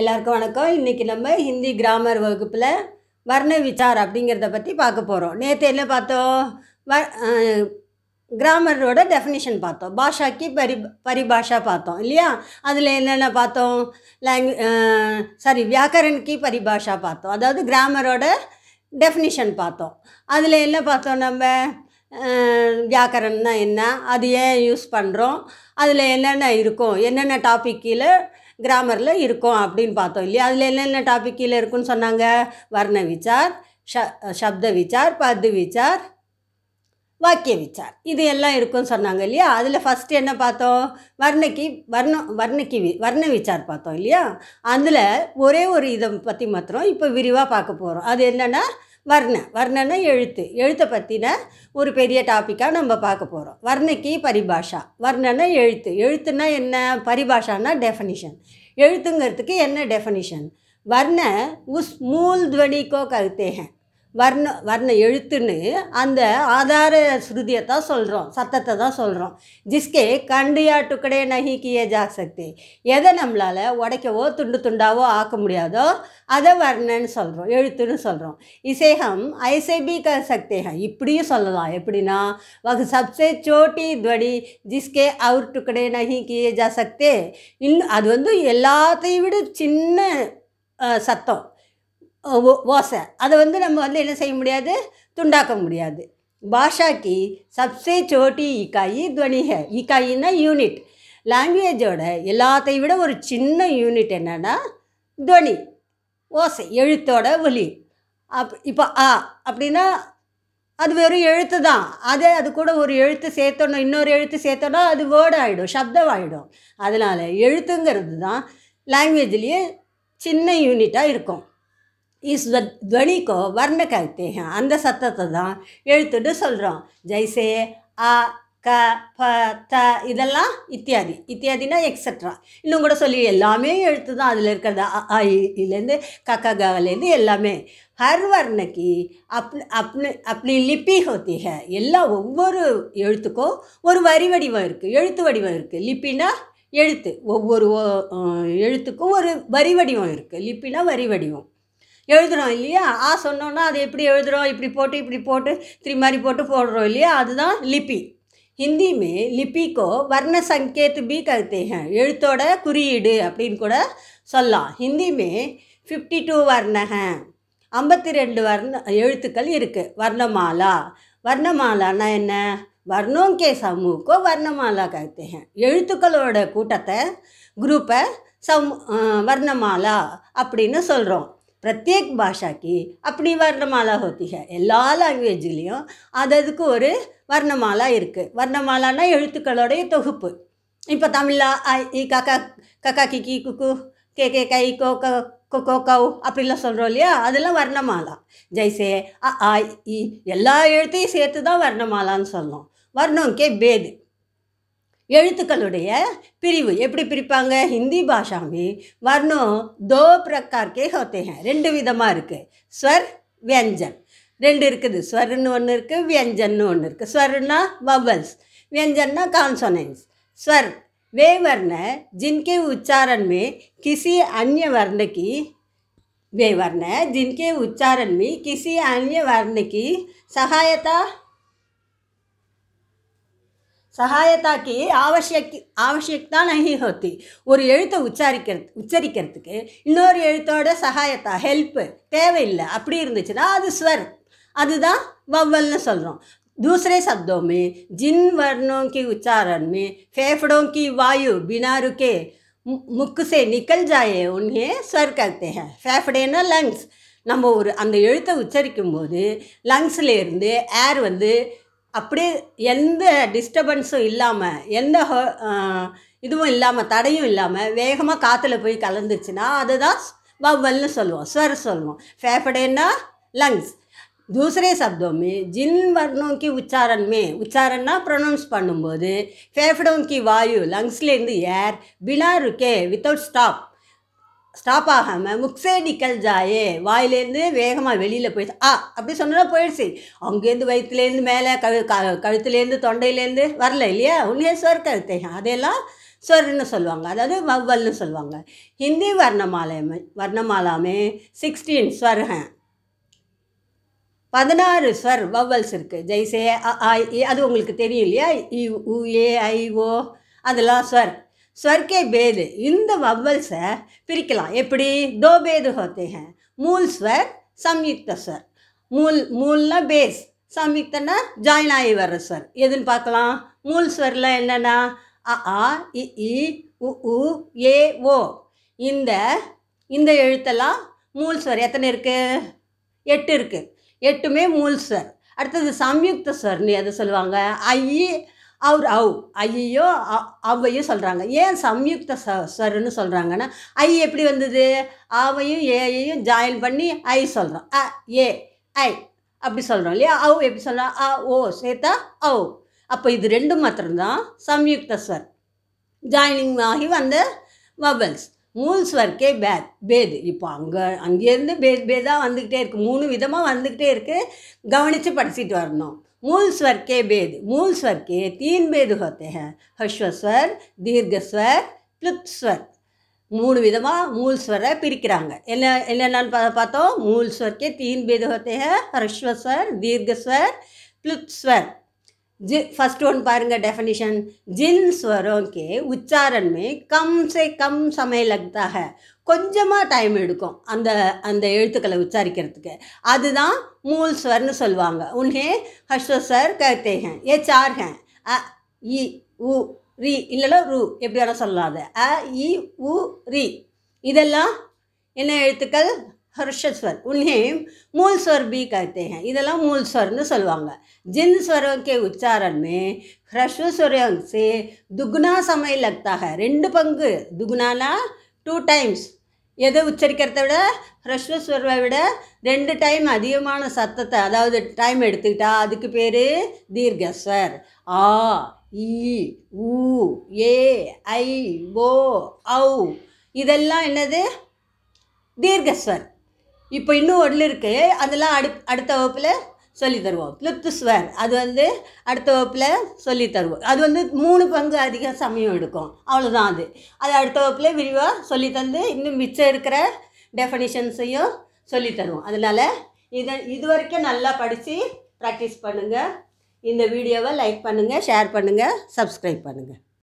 எல்லாருக்கும் வணக்கம். இன்றைக்கி நம்ம ஹிந்தி கிராமர் வகுப்பில் வர்ண விசார் அப்படிங்கிறத பற்றி பார்க்க போகிறோம் நேற்று என்ன பார்த்தோம்? வ கிராமரோட டெஃபினிஷன் பார்த்தோம். பாஷாக்கு பரி பரிபாஷா பார்த்தோம் இல்லையா? அதில் என்னென்ன பார்த்தோம்? லாங்கு சாரி வியாக்கரனுக்கு பரிபாஷா பார்த்தோம். அதாவது கிராமரோட டெஃபினிஷன் பார்த்தோம். அதில் என்ன பார்த்தோம் நம்ம? வியாக்கரன்னா என்ன? அது ஏன் யூஸ் பண்ணுறோம் அதில் என்னென்ன இருக்கும்? என்னென்ன டாப்பிக்கில் கிராமரில் இருக்கும் அப்படின்னு பார்த்தோம் இல்லையா? அதில் என்னென்ன டாபிக் கீழே இருக்குன்னு சொன்னாங்க? வர்ண விசார் ஷ சப்த விசார் பது விசார் வாக்கிய விச்சார் இது எல்லாம் இருக்குன்னு சொன்னாங்க இல்லையா? அதில் ஃபஸ்ட்டு என்ன பார்த்தோம்? வர்ணக்கி வர்ணம் வர்ணக்கி வி வர்ண விச்சார் பார்த்தோம் இல்லையா? அதில் ஒரே ஒரு இதை பற்றி மாத்திரம் இப்போ விரிவாக பார்க்க போகிறோம் அது என்னென்னா வர்ண வர்ணனை எழுத்து. எழுத்தை பற்றின ஒரு பெரிய டாப்பிக்காக நம்ம பார்க்க போகிறோம் வர்ணைக்கு பரிபாஷா. வர்ணனை எழுத்து. எழுத்துனா என்ன? பரிபாஷானா டெஃபனிஷன் எழுத்துங்கிறதுக்கு என்ன டெஃபனிஷன் வர்ண உஸ் மூல் துவனிக்கோ கருத்தேகன் வர்ண வர்ண எழுத்துன்னு அந்த ஆதார ஸ்ருதியை தான் சொல்கிறோம் சத்தத்தை தான் சொல்கிறோம் ஜிஸ்கே கண்டியா டுக்கடே நகி கியே ஜா சக்தி. எதை நம்மளால் உடைக்கவோ துண்டு துண்டாவோ ஆக்க முடியாதோ அதை வர்ணன்னு சொல்கிறோம் எழுத்துன்னு சொல்கிறோம் இசேகம் ஹம் க சக்தேகம் இப்படியும் சொல்லலாம். எப்படின்னா வகு சப்சே சோட்டி துவடி ஜிஸ்கே அவர் டுக்கடே நகி கியே ஜா சக்தே. இன்னும் அது வந்து எல்லாத்தையும் விட சின்ன சத்தம். ஓசை. அதை வந்து நம்ம வந்து என்ன செய்ய முடியாது? துண்டாக்க முடியாது. பாஷாக்கு சப்சே சோட்டி இக்காயி துவனி ஹே இக்காயின்னா யூனிட். லாங்குவேஜோட எல்லாத்தையும் விட ஒரு சின்ன யூனிட் என்னென்னா துவனி. ஓசை எழுத்தோட ஒலி. அப் இப்போ ஆ அப்படின்னா அது வெறும் எழுத்து தான். அதே அது கூட ஒரு எழுத்து சேர்த்தோன்னா இன்னொரு எழுத்து சேர்த்தோன்னா அது வேர்டு ஆகிடும் சப்தம் ஆகிடும் அதனால் எழுத்துங்கிறது தான் லாங்குவேஜ்லேயே சின்ன யூனிட்டாக இருக்கும். இஸ் துவனி கோ வர்ண कहते हैं அந்த சத்தத்தை தான் எழுத்துட்டு சொல்கிறோம் ஜெய்சே அ க ப த இதெல்லாம் இத்தியாதி இத்தியாதினா எக்ஸட்ரா இன்னும் கூட சொல்லி எல்லாமே எழுத்து தான் அதில் இருக்கிறது அ இலேருந்து கக்க கலேருந்து எல்லாமே ஹர் வர்ணக்கு அப் அப்னு அப்படி லிப்பி ஹோத்தி ஹே எல்லா ஒவ்வொரு எழுத்துக்கும் ஒரு வரி வடிவம் இருக்குது எழுத்து வடிவம் இருக்குது லிப்பினா எழுத்து ஒவ்வொரு எழுத்துக்கும் ஒரு வரி வடிவம் இருக்குது லிப்பினா வரி வடிவம் எழுதுகிறோம் இல்லையா ஆ சொன்னோன்னா அது எப்படி எழுதுகிறோம் இப்படி போட்டு இப்படி போட்டு திரும்பி மாதிரி போட்டு போடுறோம் இல்லையா அதுதான் லிபி ஹிந்தி மே லிபிக்கோ வர்ண சங்கேத் பி கருத்தே हैं எழுத்தோட குறியீடு அப்படின்னு கூட சொல்லலாம் ஹிந்தி மே ஃபிஃப்டி டூ வர்ண हैं ஐம்பத்தி ரெண்டு வர்ண எழுத்துக்கள் இருக்குது வர்ணமாலா வர்ணமாலான்னா என்ன வர்ணோம் கே சமூகோ வர்ணமாலா कहते हैं எழுத்துக்களோட கூட்டத்தை குரூப்பை சம் வர்ணமாலா அப்படின்னு சொல்கிறோம் பிரத்யேக் பாஷாக்கு அப்படி வர்ணமாலா ஹோத்திக. எல்லா லாங்குவேஜ்லேயும் அது அதுக்கு ஒரு வர்ணமாலா இருக்குது வர்ணமாலானா எழுத்துக்களோடைய தொகுப்பு. இப்போ தமிழா ஐ இ கக்கா கக்கா கிக்கி குக்கு கே கே கை கோ க கொக்கோ கவு அப்படிலாம் சொல்கிறோம் இல்லையா? அதெல்லாம் வர்ணமாலா. ஜெய்சே அ ஆ இ எல்லா எழுத்தையும் சேர்த்து தான் வர்ணமாலான்னு சொல்லணும் வர்ணம் கே பேது. எழுத்துக்களுடைய பிரிவு எப்படி பிரிப்பாங்க ஹிந்தி பாஷாமே வர்ணம் தோ பிரக்கார் கே ஹோத்தே हैं ரெண்டு விதமாக இருக்குது ஸ்வர் வியஞ்சன் ரெண்டு இருக்குது ஸ்வர்னு ஒன்று இருக்குது வியஞ்சன்னு ஒன்று இருக்குது ஸ்வர்னா வவல்ஸ் व्यंजनना कॉन्सोनेंट्स स्वर वे वर्ण जिनके उच्चारण में किसी अन्य वर्ण की वे वर्ण जिनके उच्चारण में किसी अन्य वर्ण की सहायता சகாயத்தாக்கி ஆவசியக் ஆவசியக்தா நகி ஹோத்தி. ஒரு எழுத்தை உச்சாரிக்கிறது உச்சரிக்கிறதுக்கு இன்னொரு எழுத்தோட சகாயத்தா ஹெல்ப்பு தேவையில்லை. அப்படி இருந்துச்சுன்னா அது ஸ்வர். அதுதான் வவ்வல்னு சொல்கிறோம் தூசரே சப்தோமே ஜின் வர்ணோங்கி உச்சாரண்மே के उच्चारण में फेफड़ों की वायु நிக்கல் ஜாயே உன்னே ஸ்வர் கருத்தே ஃபேஃபடேனா லங்ஸ் நம்ம ஒரு அந்த எழுத்தை உச்சரிக்கும் போது இருந்து ஏர் வந்து அப்படியே எந்த டிஸ்டர்பன்ஸும் இல்லாமல் எந்த இதுவும் இல்லாமல் தடையும் இல்லாமல் வேகமாக காற்றுல போய் கலந்துச்சுன்னா அதுதான் வவ்வல்னு சொல்லுவோம் ஸ்வர் சொல்லுவோம் ஃபேஃபடேன்னா லங்ஸ் दूसरे शब्दों में जिन वर्णों की उच्चारण में उच्चारणना प्रोनाउंस பண்ணும்போது फेफड़ों की वायु லங்ஸ்லேருந்து ஏர் பினா ருக்கே வித்தவுட் ஸ்டாப் ஸ்டாப் ஆகாமல் முக்ஸே நிக்கல் ஜாயே வாயிலேருந்து வேகமாக வெளியில் போயிடுச்சு ஆ அப்படி சொன்னா போயிடுச்சு. அங்கேருந்து வயிற்றுலேருந்து மேலே கழு க கழுத்துலேருந்து தொண்டையிலேருந்து வரல இல்லையா? உன்னே ஸ்வர் கழுத்தேன் அதெல்லாம் ஸ்வர்னு சொல்லுவாங்க. அதாவது வவ்வல்னு சொல்லுவாங்க. ஹிந்தி வர்ணமாலை வர்ணமாலாமே சிக்ஸ்டீன் ஸ்வர் பதினாறு ஸ்வர் வவ்வல்ஸ் இருக்குது ஜெய்சே அ, ஆ, இ, அது உங்களுக்கு தெரியும் இல்லையா? இ உ ஏ ஐ ஓ அதெல்லாம் ஸ்வர். ஸ்வர்க்கே பேது இந்த வவ்வல்ஸை பிரிக்கலாம். எப்படி? தோ பேது ஹோத்தே ஹேன் மூல் ஸ்வர் சம்யுக்த ஸ்வர். மூல் மூல்னா பேஸ். சம்யுக்தன்னா ஜாயின் ஆகி வர்ற ஸ்வர். எதுன்னு பார்க்கலாம்? மூல் ஸ்வரில் என்னென்னா அ ஆ இ இ உ உ ஏ ஓ. இந்த இந்த எழுத்தெல்லாம் மூல் ஸ்வர். எத்தனை இருக்குது எட்டு இருக்குது எட்டுமே மூல் ஸ்வர். அடுத்தது சம்யுக்த ஸ்வர்னு எதை சொல்லுவாங்க? ஐ அவர் அவ் ஐயோ அவ்வையும் சொல்கிறாங்க ஏன் சம்யுக்த ச சருன்னு சொல்கிறாங்கன்னா ஐ எப்படி வந்தது? ஆவையும் ஏயையும் ஜாயின் பண்ணி ஐ சொல்கிறோம் அ ஏ ஐ அப்படி சொல்கிறோம் இல்லையா? அவ் எப்படி சொல்கிறோம் அ ஓ சேர்த்தா அவ். அப்போ இது ரெண்டும் மாத்திரம்தான் சம்யுக்த ஸ்வர். ஜாயினிங் ஆகி வந்த வபல்ஸ் மூல் ஸ்வர்க்கே பேத் பேது. இப்போ அங்கே அங்கேருந்து பேத் பேதாக வந்துக்கிட்டே இருக்குது மூணு விதமாக வந்துக்கிட்டே இருக்குது கவனித்து படிச்சுட்டு வரணும். मूल स्वर के भेद मूल स्वर के तीन भेद होते हैं हर्ष्व स्वर दीर्घ स्वर प्लुत स्वर மூணு விதமாக மூல் ஸ்வரை பிரிக்கிறாங்க என்ன என்னென்னு பா பார்த்தோம் மூல் स्वर के तीन भेद होते हैं ह्रस्व ஜி ஃபஸ்ட் ஒன் पाருங்க डेफिनेशन ஜின் स्वरों के उच्चारण में கம் से कम समय கொஞ்சமாக டைம் எடுக்கும் அந்த அந்த எழுத்துக்களை உச்சாரிக்கிறதுக்கு. அதுதான் மூல் ஸ்வர்னு சொல்லுவாங்க. உன்னே ஹர்ஷ சார் கருத்தே ஹேன் ஏ சார் ஹேன் அ இ உ ரி. இல்லைனா ரூ. எப்படி வேணால் சொல்லாத அ இ உ ரி. இதெல்லாம் என்ன எழுத்துக்கள்? हर्षस्वर उन्हें मूल स्वर भी कहते हैं இதெல்லாம் மூல் ஸ்வர்னு சொல்லுவாங்க जिन स्वरों के उच्चारण में ह्रस्व स्वरों से दुगना समय लगता है ரெண்டு பங்கு துகுனானா டூ டைம்ஸ் எதை உச்சரிக்கிறத விட ஹ்ரஸ்வ ஸ்வரை விட ரெண்டு டைம் அதிகமான சத்தத்தை அதாவது டைம் எடுத்துக்கிட்டா அதுக்கு பேர் தீர்க்கஸ்வர் ஆ இ உ ஏ ஐ ஓ ஔ இதெல்லாம் என்னது தீர்க்கஸ்வர் இப்போ இன்னும் ஒன்று இருக்குது அதெல்லாம் அடு அடுத்த வகுப்பில் சொல்லி தருவோம். பிளுத்து ஸ்வர் அது வந்து அடுத்த வகுப்பில் சொல்லி தருவோம். அது வந்து மூணு பங்கு அதிக சமயம் எடுக்கும். அவ்வளோதான் அது. அது அடுத்த வகுப்பில் விரிவாக சொல்லி தந்து இன்னும் மிச்சம் இருக்கிற டெஃபனிஷன்ஸையும் சொல்லி தருவோம். அதனால் இதை இது வரைக்கும் நல்லா படித்து ப்ராக்டிஸ் பண்ணுங்கள் இந்த வீடியோவை லைக் பண்ணுங்கள் ஷேர் பண்ணுங்கள் சப்ஸ்கிரைப் பண்ணுங்கள்